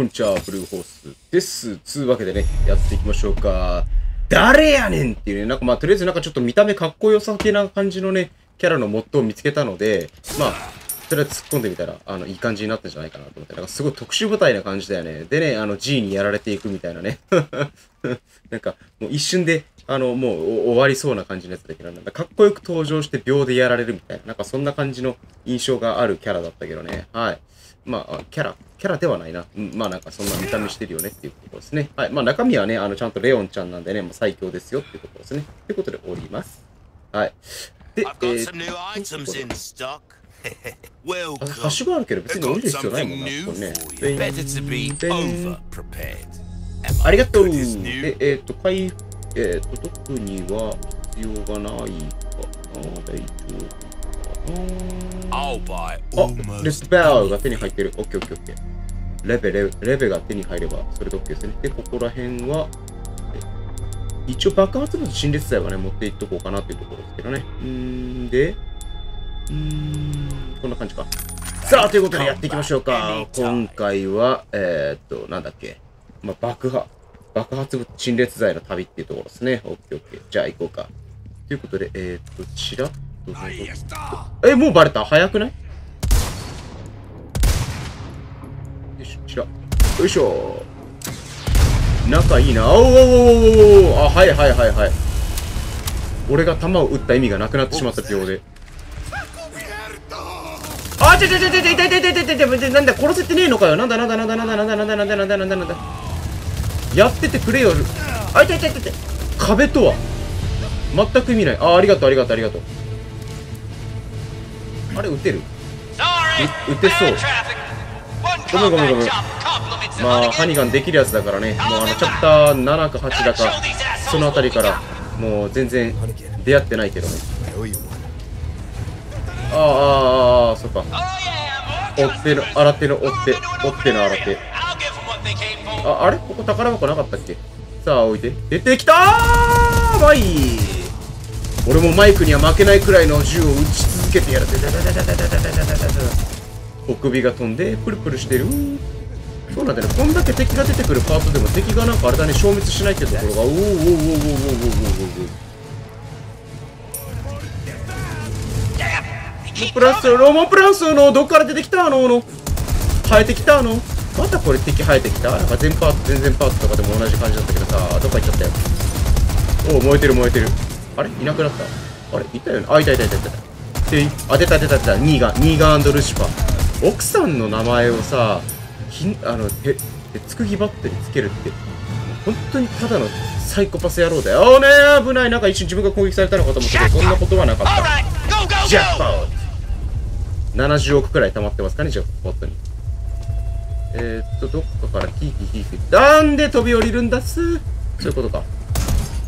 こんにちは、ブルーホースです。つうわけでね、やっていきましょうか。誰やねんっていうね、なんかまあ、とりあえずなんかちょっと見た目かっこよさげな感じのね、キャラのモットーを見つけたので、まあ、とりあえず突っ込んでみたら、あの、いい感じになったんじゃないかなと思って、なんかすごい特殊部隊な感じだよね。でね、あの、G にやられていくみたいなね。なんか、もう一瞬で、あの、もう終わりそうな感じのやつだけど、なんかかっこよく登場して秒でやられるみたいな、なんかそんな感じの印象があるキャラだったけどね。はい。まあ、キャラ、キャラではないな。うんまあなんかそんな見た目してるよねっていうことですね。はい。まあ中身はね、あの、ちゃんとレオンちゃんなんでね、もう最強ですよっていうことですね。ということでおります。はい。で、えー.あ.はしごあるけど別に降りる必要ないもんな、これねで over prepared. Am ありがとう。で、えっ、と、回復、えっ、と、特には必要がないかな。大丈夫あ、レスベルが手に入ってる。オッケーオッケーオッケー。レベレ、レベが手に入れば、それでオッケーですね。で、ここら辺は、え一応爆発物陳列剤はね、持っていっとこうかなっていうところですけどね。うーん、で、うーん、こんな感じか。さあ、ということでやっていきましょうか。今回は、えー、っと、なんだっけ。まあ、爆破、爆発物陳列剤の旅っていうところですね。オッケーオッケー。じゃあ行こうか。ということで、えー、っと、ちらっと覗くえ、もうバレた？早くない？よいしょ、ちら。よいしょ。仲いいな。おーおおおおあ、はいはいはいはい。俺が弾を撃った意味がなくなってしまった秒で。あ、ちょちょちょちょ、痛い痛い痛い痛い痛い痛い痛いなんだ、殺せてねえのかよ。なんだなんだなんだなんだなんだなんだなんだなんだなんだなんだ。やっててくれよ。あ、痛い痛い痛い痛い。壁とは？全く意味ない。あ、ありがとうありがとうありがとう。あれ撃てる？撃てそう。ごめんごめんごめん。まあ.ハニガンできるやつだからね、もうあの、チャプター7か8だか、そのあたりから、もう全然出会ってないけどね。ああ、ああ、ああ、そっか。Oh 追っての、洗っての追って、追っての洗って。I'll give them what they came for. あ、あれ？ここ宝箱なかったっけ？さあ、置いて。出てきたー！バイ！俺もマイクには負けないくらいの銃を撃ち続けてやる。お首が飛んで、プルプルしてる。そうなんだよね。こんだけ敵が出てくるパートでも敵がなんかあれだね、消滅しないってところが、おーおーおーおーおーおーおープラス、ロモンプラスのどっから出てきたのの生えてきたのまたこれ敵生えてきたなんか全パート、全然パートとかでも同じ感じだったけどさ、どっか行っちゃったよ。おお、燃えてる燃えてる。あれいなくなったあれいたよねあ、いたいたいたいた。で、あ、出た出た出た。ニーガン、ニーガンルシファー。奥さんの名前をさ、ひあの、て、鉄釘バットにつけるって、本当にただのサイコパス野郎だよ。おーねー危ない。なんか一瞬自分が攻撃されたのかと思ったけど、そんなことはなかった。ジャックポ go. ット70億くらい溜まってますかね、ジャックポットに。えー、っと、どっかからヒーヒーヒーヒー。なんで飛び降りるんだっす？そういうことか。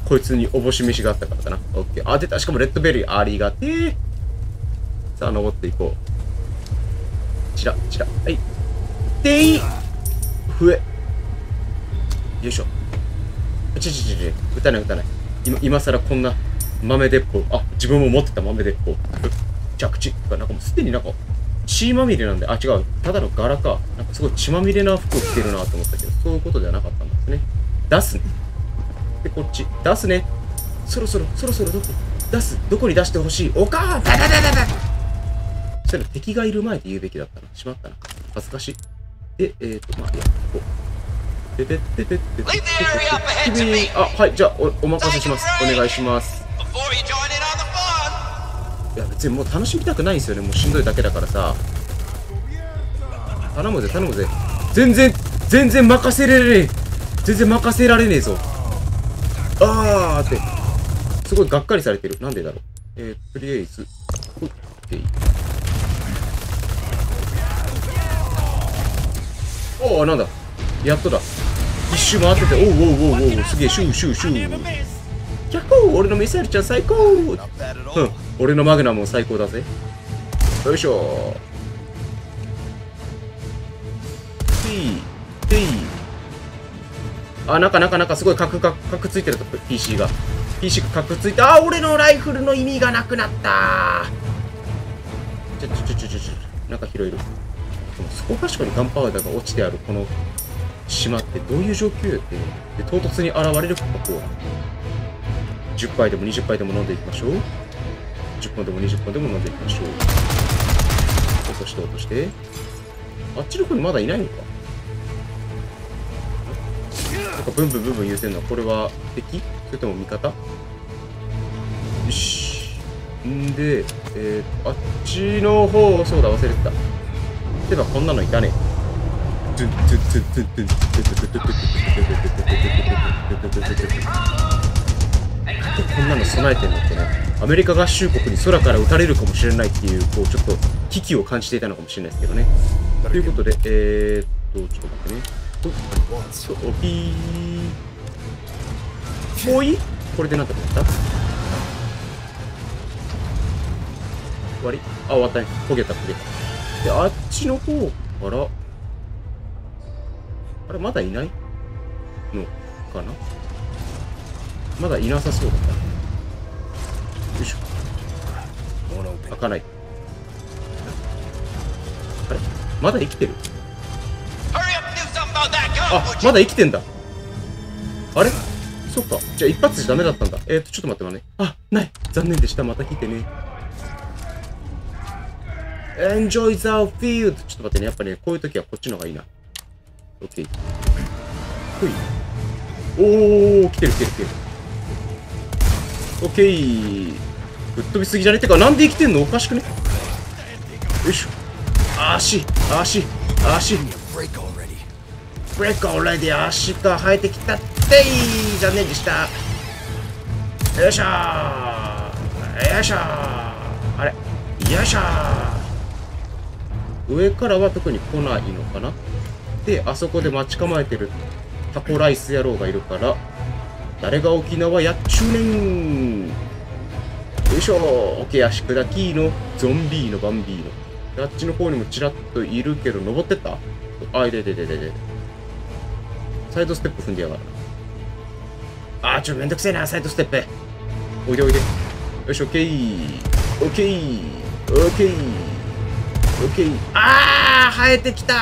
こいつにおぼし飯があったからかな。オッケー。あ、出た。しかもレッドベリー。ありがてー。さあ、登っていこう。ちら、ちら。はい。でい笛。よいしょ。ちちちち。撃たない撃たない。今、今更こんな豆鉄砲。あ、自分も持ってた豆鉄砲。着地。なんかもうすでになんか、血まみれなんで、あ、違う。ただの柄か。なんかすごい血まみれな服を着てるなと思ったけど、そういうことではなかったんですね。出すね。で、こっち。出すね。そろそろ、そろそろどこ出す。どこに出してほしいおかーダダダダダそれ敵がいる前で言うべきだったな。しまったな。恥ずかしい。で、えーと、まあ、いや、こう。でででででで Leave the area up ahead to me. あ、はい、じゃあ、お、お任せします。お願いします。いや、別にもう楽しみたくないんですよね。もうしんどいだけだからさ。頼むぜ、頼むぜ。全然、全然任せられねえ。全然任せられねえぞ。あーって。すごいがっかりされてる。なんでだろう。えー、とりあえず、ほいっていい。おお、なんだ。やっとだ。一周回ってて、おうおうおうおう、すげえ、シューシューシュー。キャッホー俺のミサイルちゃん最高うん、俺のマグナムも最高だぜ。よいしょ。てい、てい。あ、なんかなんかなんかすごいカクカク、カクついてると、PC が。PC がカクついて、あ、俺のライフルの意味がなくなったちょちょちょちょちょちょ、なんか拾える。このそこかしこにガンパウダーが落ちてあるこの島ってどういう状況やってで唐突に現れるかこう10杯でも20杯でも飲んでいきましょう。10本でも20本でも飲んでいきましょう。落として落として。あっちの方にまだいないのか。なんかブンブンブンブン言うてんのはこれは敵？それとも味方？よし。んで、えー、あっちの方そうだ忘れてた。てばこんなのいたね。こんなの備えてんのってね。アメリカ合衆国に空から撃たれるかもしれないっていうこうちょっと危機を感じていたのかもしれないですけどね。ということでえー、っとちょっと待ってね。ととピーおいこれで何とかなった終わりあ終わったね焦げた焦げたであっちの方から。あれまだいない？のかな？まだいなさそうだった。よいしょ.開かない。あれ？まだ生きてる？あ?まだ生きてんだ。あれ？そっか。じゃあ一発じゃダメだったんだ。えーとちょっと待って待って。あない。残念でした。また引いてね Enjoy the field. ちょっと待ってね。やっぱねこういう時はこっちの方がいいな。OK ほい。おー来てる来てる来てる。OK ぶっ飛びすぎじゃね？てかなんで生きてんの？おかしくね？よいしょ。足足足。ブレックオーレディ足が生えてきたってい残念でした。よいしょ。よいしょ。あれ。よいしょ。上からは特に来ないのかな？であそこで待ち構えてるタコライス野郎がいるから誰が沖縄やっちゅうねん。よいしょ。オケ足砕きのゾンビーのバンビーの。あっちの方にもちらっといるけど登ってった？あいでででででサイドステップ踏んでやがるな。あーちょめんどくせえな。サイドステップ。おいでおいで。よいしょオッケー。オッケー。オッケー。オッケーあ生えてきた。よ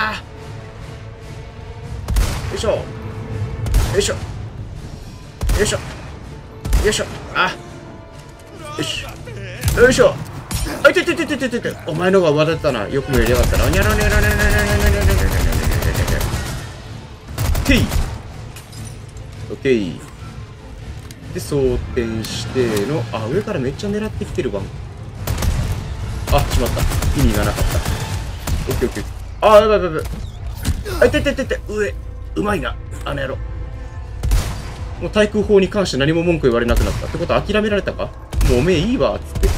いしょ。よいしょ。よいしょ。よいしょ。あ。よしよいしょ。あいててててててて。お前のが上だったな。よく見えりやがったな。にゃらにゃらにゃらにゃらにゃらにゃらにゃらにゃらにゃらにゃらにゃらオッケーオッケーで装填してのあ上からめっちゃ狙ってきてるわあしまった。意味がなかった。オッケーオッケー。あやばいやばいあいてててて上。うまいな。あの野郎。もう対空砲に関して何も文句言われなくなった。ってことは諦められたか？もうおめえいいわ。っつって。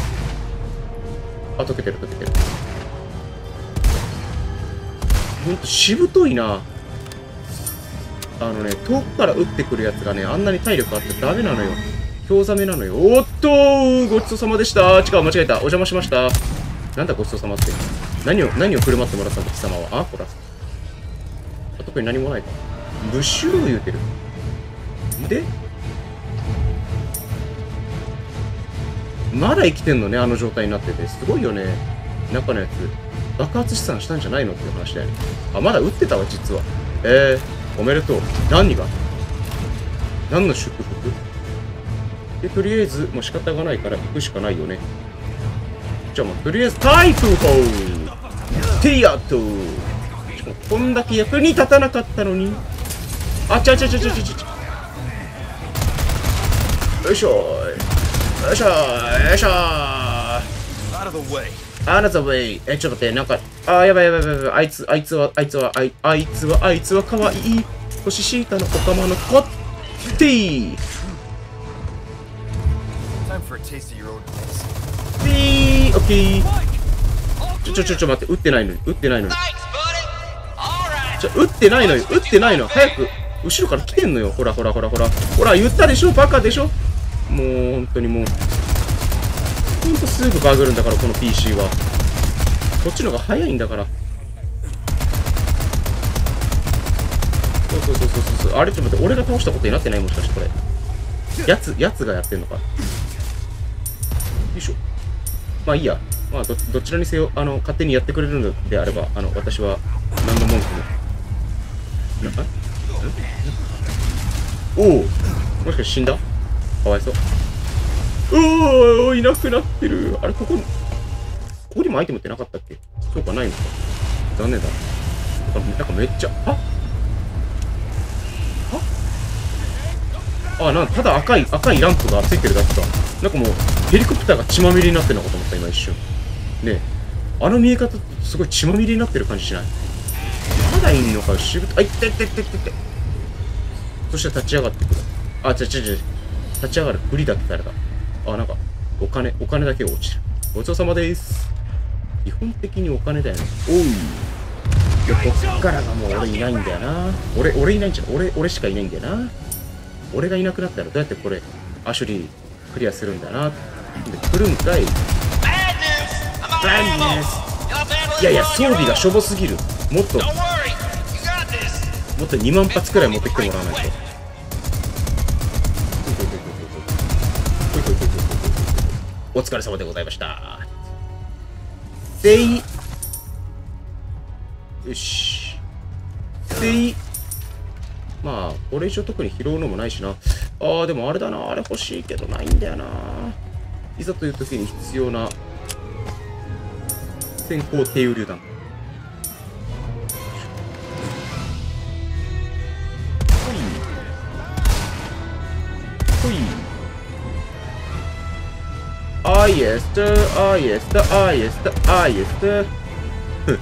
あ溶けてる溶けてる。ほんとしぶといな。あのね遠くから撃ってくるやつがねあんなに体力あってダメなのよ。興ざめなのよ。おっとごちそうさまでした。違う間違えた。お邪魔しました。なんだごちそうさまって。何を何を振る舞ってもらったんだ貴様は？あほら。あ特に何もないか。ブッシュー言うてる。でまだ生きてんのねあの状態になってて。すごいよね。中のやつ。爆発資産したんじゃないのっていう話だよね。あまだ撃ってたわ実は。えー、おめでとう。何が？何の祝福？でとりあえずもう仕方がないから行くしかないよね。じゃあもうとりあえずタイプホーティアと。こんだけ役に立たなかったのに。あちゃちゃちゃちゃちゃちゃよいしょよいしょよいしょ Out of the way. アナザウェイえちょっと待ってなんかあーやばいやばいやばいやばいあいつあいつはあいつはあいあいつはあいつはかわい。い干しシータのおかまのこってぃちょちょちょちょ待って撃ってないのに。撃ってないのに。ちょ撃ってないのよ撃ってないの。早く後ろから来てんのよ。ほらほらほらほら。ほら言ったでしょ？バカでしょ？もう本当にもう。ほんとすぐバグるんだからこの PC は。こっちの方が早いんだから。そうそうそうそうそう。あれちょっと待って俺が倒したことになってない？もしかしてこれ。やつやつがやってんのか？よいしょ。まあいいや。まあどどちらにせよあの勝手にやってくれるのであればあの私は何の文句も。おおもしかして死んだ？かわいそう。おおいなくなってる。あれここここにもアイテムってなかったっけ？そうかないのか。残念だ。なんかめっちゃあああなんただ赤い赤いランプがついてるだけか。なんかもうヘリコプターが血まみれになってるのかと思った今一瞬。ねあの見え方すごい血まみれになってる感じしない？まだいんのかしぶあいってってってってって。そして立ち上がってくる。あちゃちゃちゃ立ち上がるふりだってされた。あなんかお金お金だけ落ちる。ごちそうさまです。基本的にお金だよね。おう。いやこっからがもう俺いないんだよな。俺俺いないんじゃ俺俺しかいないんだよな。俺がいなくなったらどうやってこれアシュリークリアするんだなで来るんかい。いやいや装備が.しょぼすぎる。もっと!もっと2万発くらい持ってきてもらわないと。お疲れ様でございました。せい。よし。せいまあこれ以上特に拾うのもないしな。あーでもあれだな。あれ欲しいけどないんだよな。いざという時に必要な先行低流弾。ほいほいあイエスタあイエスタあイエスタあイエスタふん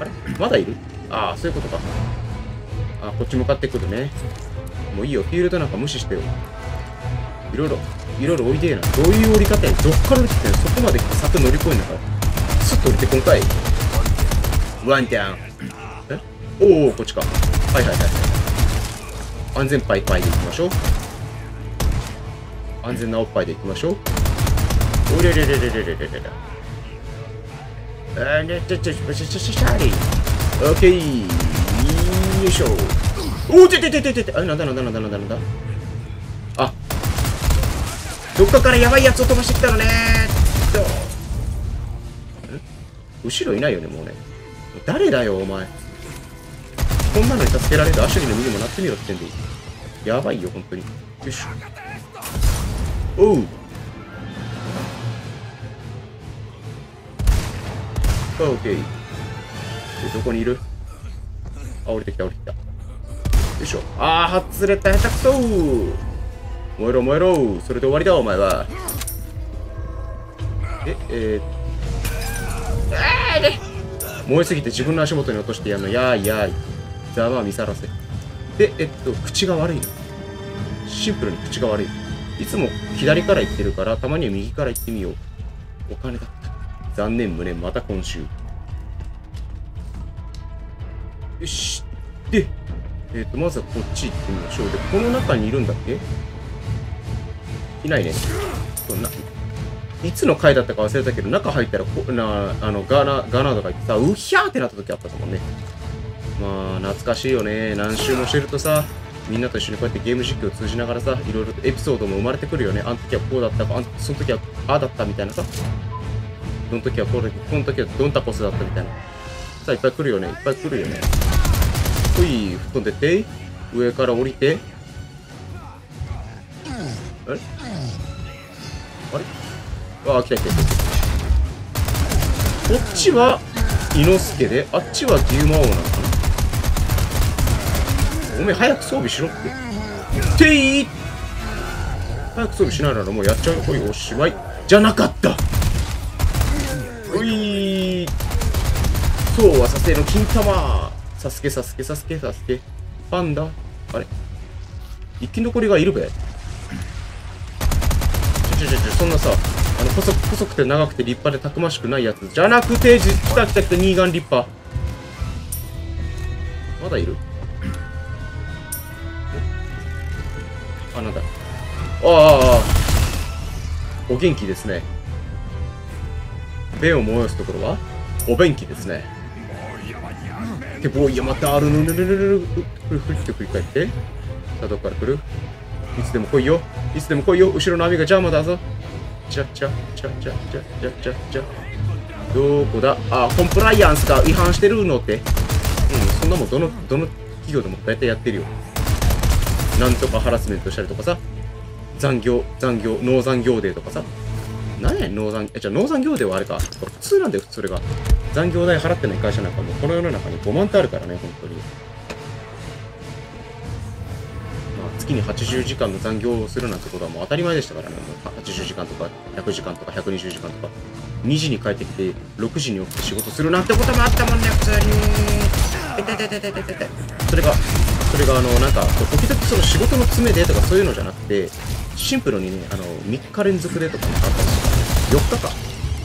あれ？まだいる？ああそういうことか。あこっち向かってくるね。もういいよ。フィールドなんか無視してよ。いろいろいろいろ降りてえな。どういう降り方や。どっから降りてんのそこまで柵乗り越えんのか。スッと降りて今回ワンちゃん。え？おおこっちか。はいはいはい安全パイパイでいきましょう。安全なおっぱいでいきましょう。おれれれれれれれれれあねちょちょちょちょちょちょちょオッケー。よいしょ。おおててててててあなんだなんだなんだなんだなんだ。あ。どっかからやばいやつを飛ばしてきたのね。ーっとん？後ろいないよねもうね。誰だよお前。こんなのに助けられるアシュリーの身にもなってみろってんで。やばいよ本当に。よいしょ。おう。オッケー。でどこにいる？あ降りてきた降りてきた。よいしょ。あー外れた下手くそ。燃えろ燃えろ。それで終わりだお前は。ええー、あーね燃えすぎて自分の足元に落としてやるの。やーいやーい。ざまあ見さらせ。でえっと口が悪いの。シンプルに口が悪い。いつも左から行ってるからたまには右から行ってみよう。お金だった。残念無念また今週。よし。でえっ、とまずはこっち行ってみましょう。でこの中にいるんだっけ？いないね。そうな。いつの回だったか忘れたけど中入ったらこなあのガーナガーナードがいてさうひゃーってなった時あったと思うね。まあ懐かしいよね。何周もしてるとさみんなと一緒にこうやってゲーム実況を通じながらさいろいろとエピソードも生まれてくるよね。あの時はこうだったかあんその時はああだったみたいなさ。どの時はこうだこの時はドンタコスだったみたいな。さいっぱい来るよね。いっぱい来るよね。ほい吹っ飛んでって。上から降りて。あれ？あれ？ああ来た来た来た。こっちは伊之助であっちは牛魔王なのかな。おめえ早く装備しろって。てい。早く装備しないならもうやっちゃう。よほいおしまい。じゃなかった。ほいそうはさせの金玉。サスケサスケサスケサスケ。パンダ？あれ？生き残りがいるべ？ちょちょちょそんなさあの細く細くて長くて立派でたくましくないやつ。じゃなくて来た来た来たニーガン立派まだいる？あなんだ？ああお元気ですね。弁を催すところは？お便器ですね。でボーイヤまたあるぬるるるるるふりふりって振り返ってさあどっから来る？いつでも来いよいつでも来いよ後ろの網が邪魔だぞチャチャチャチャチャチャチャチャどこだ？あコンプライアンスが違反してるのってうん、そんなもんどの、どの企業でも大体やってるよ。なんとかハラスメントしたりとかさ、残業、残業、農残業デーとかさ。何や農残、え、じゃあ農残業デーはあれか。普通なんだよ、それが。残業代払ってない会社なんかもこの世の中に5万とあるからね、本当に。まあ、月に80時間の残業をするなんてことはもう当たり前でしたからね。もう80時間とか100時間とか120時間とか。2時に帰ってきて6時に起きて仕事するなんてこともあったもんね、普通に。い痛い痛い痛い痛い痛いそれが、それがあの、なんか、時々その仕事の詰めでとかそういうのじゃなくて、シンプルにね、あの、3日連続でとかね、あったりとか、4日か。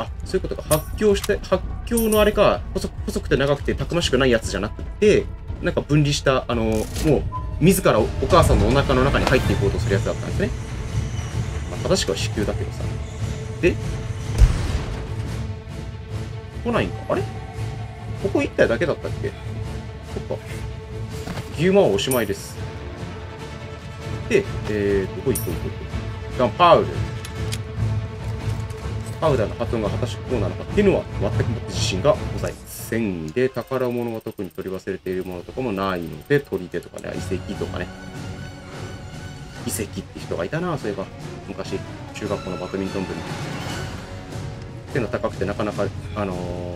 あそういうことか。発狂して発狂のあれか細くて長くてたくましくないやつじゃなくてなんか分離したあのもう自らお母さんのお腹の中に入っていこうとするやつだったんですね、まあ、正しくは子宮だけどさ。で来ないんかあれ？ここ1体だけだったっけ？そっか。牛魔はおしまいです。で、えー、どこ行こう行こう行こう。ガンパウル。パウダーの発音が果たしてどうなのかっていうのは全くもって自信がございません。で、宝物は特に取り忘れているものとかもないので、取り手とかね、遺跡とかね。遺跡って人がいたな、そういえば。昔、中学校のバドミントン部に。背の高くてなかなか、あのー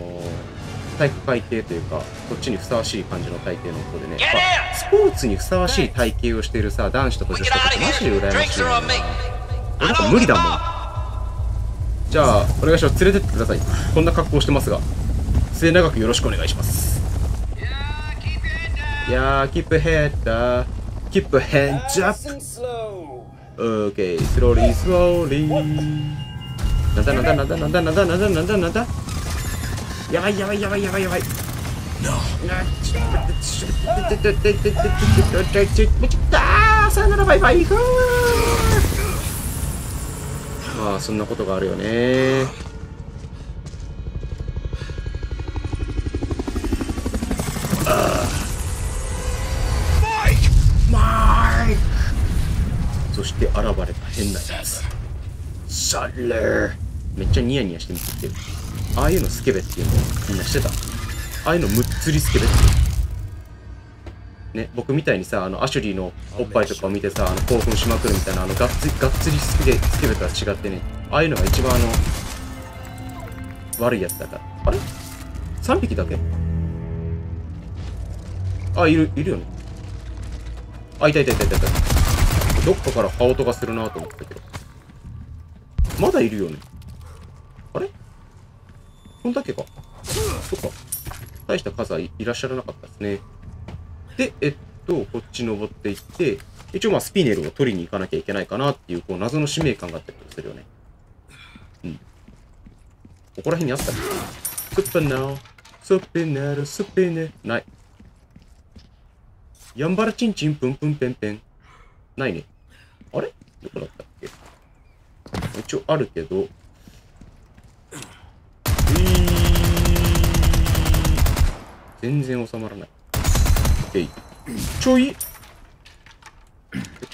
体育会系というか、そっちにふさわしい感じの体型の子でね、っぱスポーツにふさわしい体型をしているさ、男子とか女子とかマジで.羨ましい on me. 俺なんか無理だもん。じゃあ、お願いします。連れてってください。こんな格好してますが、末永くよろしくお願いします。いやー、keep your head up, keep your hands up. Okay, slowly, slowly. なんだなんだなんだなんだなんだなんだなんだなんだやばいやばいやばいやばいやばい。あーさよならバイバイふーまあそんなことがあるよね。マイクそして現れた変なやつサレー。めっちゃニヤニヤして見てきて。るああいうのスケベっていうのみんなしてた。ああいうのむっつりスケベっていうね、僕みたいにさ、あの、アシュリーのおっぱいとかを見てさ、あの興奮しまくるみたいな、あの、がっつり、がっつりスケベ、スケベとは違ってね、ああいうのが一番あの、悪いやつだから。あれ ?3 匹だけ？あ、いる、いるよね。あ、いたいたいたいたいた。どっかから羽音がするなと思ったけど。まだいるよね。あれ？こんだけか。そっか。大した数はいいらっしゃらなかったですね。で、えっと、こっち登っていって、一応まあスピネルを取りに行かなきゃいけないかなっていう、こう謎の使命感があったりするよね。うん。ここら辺にあったっけスピナル、スピネル、スピネ、ない。ヤンバラチンチンプンプンペンペン。ないね。あれ？どこだったっけ？一応あるけど、えー、全然収まらない。えい。ちょい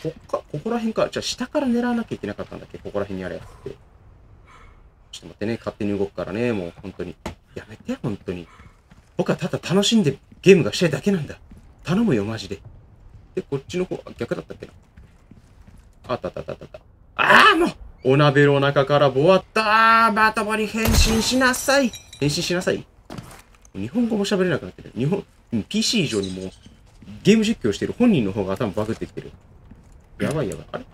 こっか、ここら辺か。じゃあ下から狙わなきゃいけなかったんだっけ？ここら辺にあるやつって。ちょっと待ってね。勝手に動くからね。もう本当に。やめて、本当に。僕はただ楽しんでゲームがしたいだけなんだ。頼むよ、マジで。で、こっちの方、逆だったっけな？あったあったあったあった。ああ、もうお鍋の中からボワッターバタバに変身しなさい変身しなさい日本語も喋れなくなってる。日本、PC 以上にもう、ゲーム実況してる本人の方が頭バグってきてる。やばいやばい。あれ？こ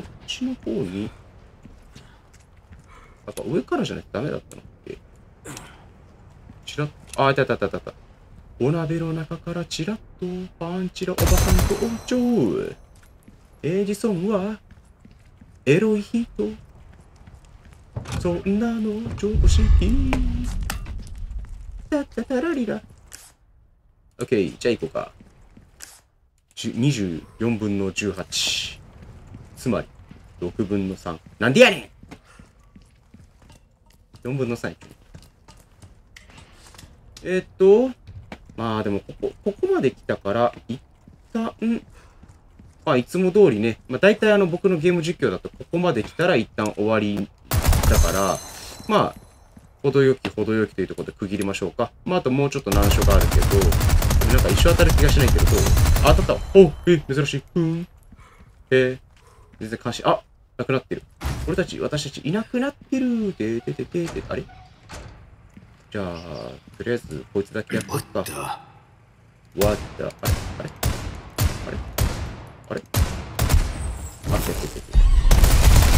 っちの方に、やっぱ上からじゃないとダメだったの？って。ちらっと、あ、いたいたいたいたいた。お鍋の中からチラッとパンチラおばさんとおちょう。エジソンは、エロい人。そんなの常識。タッタタラリラ。OK、じゃあ行こうか。24分の18。つまり、6分の3。なんでやねん !4 分の3。えー、っと、まあでも、ここ、ここまで来たから、一旦、まあ、いつも通りね、まあ、大体あの、僕のゲーム実況だと、ここまで来たら一旦終わりだから、まあ、程よき程よきというところで区切りましょうか。まあ、あともうちょっと難所があるけど、なんか一生当たる気がしないけど、当たったおえ、珍しい。ふん。えー、全然関心、あ、なくなってる。俺たち、私たちいなくなってる。で、で、で、で、で、あれ？じゃあ、とりあえず、こいつだけやっとくか。わった。あれあれ？あれ？あれ？あ、れ？あれて。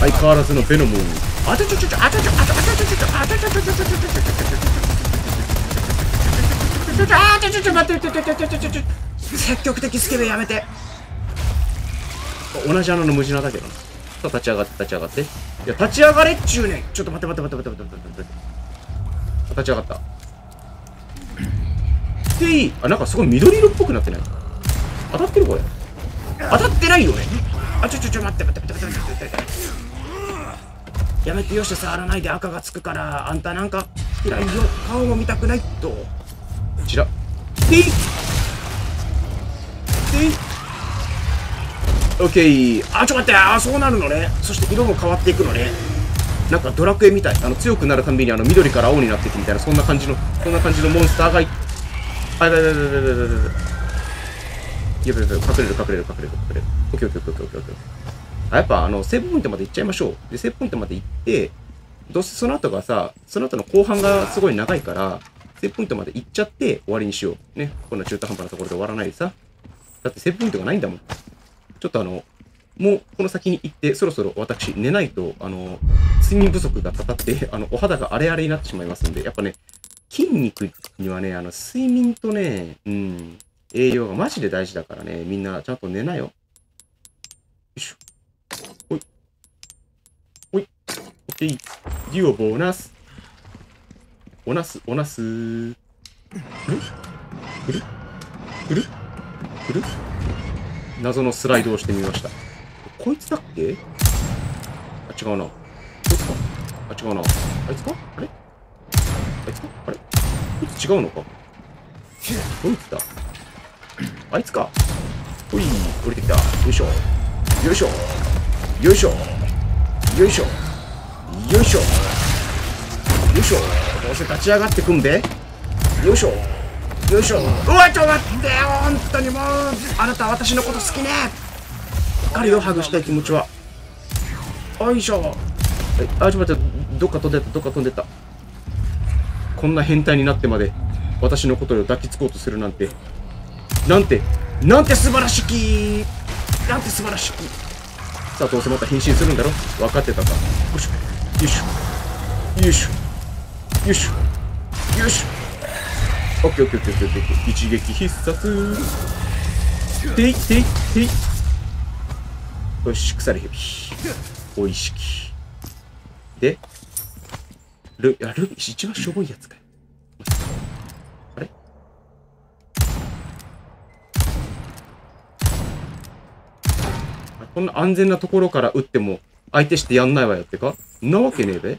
相変わらずのベノム。あちょちょちょちょ、あちょちょ、あちょちょちょちょ、あちょちょちょちょ、あちょちょちょちょちょちょちょちょちょ。ちょちょちょちょちょ待ってちょちょちょちょちょちょ積極的スケベやめて同じ穴の無地なだけどさ立ち上がって立ち上がっていや立ち上がれっちゅうねんちょっと待って待って待って待って待って待って立ち上がったでいいあなんかすごい緑色っぽくなってない当たってるこれ当たってないよねあちょちょちょ待って待って待って待って待ってやめてよし触らないで赤がつくからあんたなんか嫌いよ顔も見たくないとちら。でいでオッケーあちょっと待って。あそうなるのね。そして色も変わっていくのね。なんかドラクエみたい。あの強くなるたびにあの緑から青になっていくみたいなそんな感じのそんな感じのモンスターがいあだだだだだだだだやべやべ隠れる隠れる隠れる隠れる。オッケーオッケーオッケーオッケーオッケーあやっぱあのセーブポイントまで行っちゃいましょう。でセーブポイントまで行ってどうせその後がさその後の後半がすごい長いからセーブポイントまで行っちゃって終わりにしよう。ね。こんな中途半端なところで終わらないでさ。だってセーブポイントがないんだもん。ちょっとあの、もうこの先に行って、そろそろ私寝ないと、あの、睡眠不足がたたって、あの、お肌が荒れ荒れになってしまいますんで、やっぱね、筋肉にはね、あの、睡眠とね、うん、栄養がマジで大事だからね、みんなちゃんと寝なよ。よいしょ。ほい。ほい。OK。デュオボーナス。おなす、おなす。くる？くる？くる？くる？謎のスライドをしてみました。こいつだっけ？あ、違うな。こいつか？あ、違うな。あいつか？あれ？あいつか？あれ？こいつ違うのか？こいつだ？あいつか？ほい、降りてきた。よいしょ。よいしょ。よいしょ。よいしょ。よいしょ。よいしょ。どうせ立ち上がってくんべよいしょ。よいしょ。うわちょ待ってよ。本当にもうあなた私のこと好きね。わかるよハグしたい気持ちは。よいしょ。あちょっと待ってどっか飛んでった。どっか飛んでった。こんな変態になってまで私のことを抱きつこうとするなんて。なんてなんて素晴らしきなんて素晴らしき。さあどうせまた変身するんだろ。分かってたか。よいしょ。よいしょ。よいしょ。よし。ょよし。ょオッケーオッケーオッケーオッケーオッケー。一撃必殺。ていていていよし腐れ蛇。おいしき。でルあルビ一番しょぼいやつか。あれ？こんな安全なところから撃っても相手してやんないわよってか？んなわけねえべ。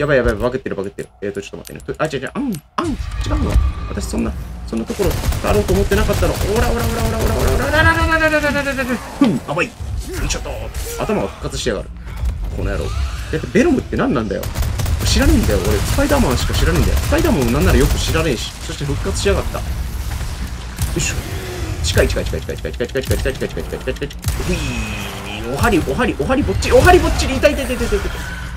やばいやばい、バグってるバグってる。えーと、ちょっと待ってね。あ、違う違う、あん、あん、違うわ。私そんな、そんなところ、あろうと思ってなかったの。オラオラオラオラオラオラオラオラオラオラオラオラオラオラオラふん、甘い。よいしょっと。頭が復活しやがる。この野郎。だってベノムって何なんだよ。知らねえんだよ。俺、スパイダーマンしか知らねえんだよ。スパイダーマンもなんならよく知らねえし、そして復活しやがった。よいしょ。近い近い近い近い近い近い近い近い近い近い近い近い近い近い近いふいおはりおはりおはりぼっちりおはりぼっちり痛い痛い痛い痛い痛い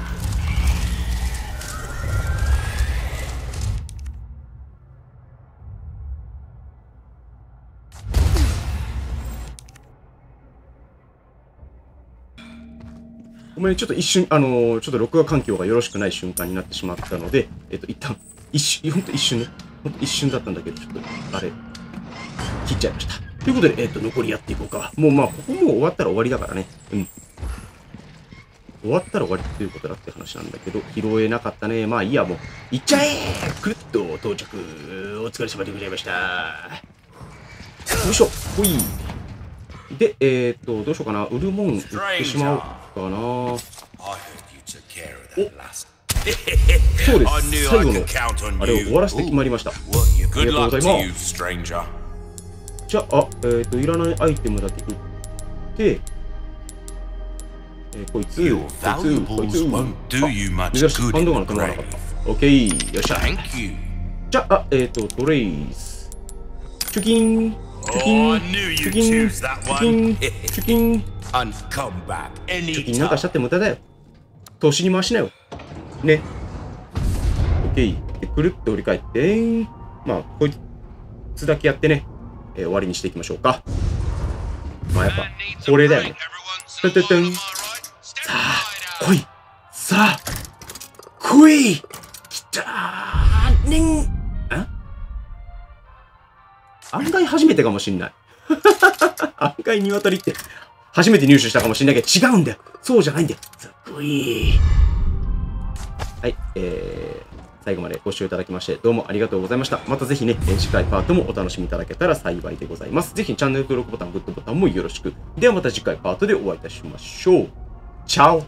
ちょっと一瞬、あのーちょっと録画環境がよろしくない瞬間になってしまったので、えっと、一旦、一瞬、ほんと一瞬ね、ほんと一瞬だったんだけど、ちょっと、あれ、切っちゃいました。ということで、えっと、残りやっていこうか。もうまあ、ここもう終わったら終わりだからね。うん。終わったら終わりっていうことだって話なんだけど、拾えなかったね。まあいいや、もう。行っちゃえくるっと到着。お疲れ様でございました。よいしょ。ほい。で、えっと、どうしようかな。売るもん売ってしまおうかな。そうです。最後の。あれを終わらせて決まりました。ありがとうございます。じゃあ,えっ、といらないアイテムだって。えー、こいつ、こいつ、こいつ、こいつ、こいつ、いつ、こいつ、こいつ、こいつ、こいつ、こいつ、こいつ、こいつ、こいつ、こいつ、こいつ、こいつ、こいつ、こいつ、こいつ、こいつ、こい、いつ、いつ、こい、いつ、いつ、こい、いつ、いつ、こ、and come back チュキンなんかしたって無駄だよ。投資に回しなよ。ね。オッケー。で、くるっと折り返って、まあ、こいつだけやってね、えー終わりにしていきましょうか。まあ、やっぱ、恒例だよね。トントントン。さあ、来い。さあ、来い。きたーねん。あ案外初めてかもしんない。案外鶏って初めて入手したかもしんないけど違うんだよ。そうじゃないんだよ。さあ、来い。はい、えー、最後までご視聴いただきまして、どうもありがとうございました。またぜひね、えー次回パートもお楽しみいただけたら幸いでございます。ぜひチャンネル登録ボタン、グッドボタンもよろしく。ではまた次回パートでお会いいたしましょう。チャオ